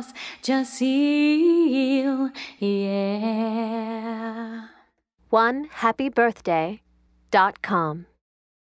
cross just heal, yeah. One happy birthday dot com.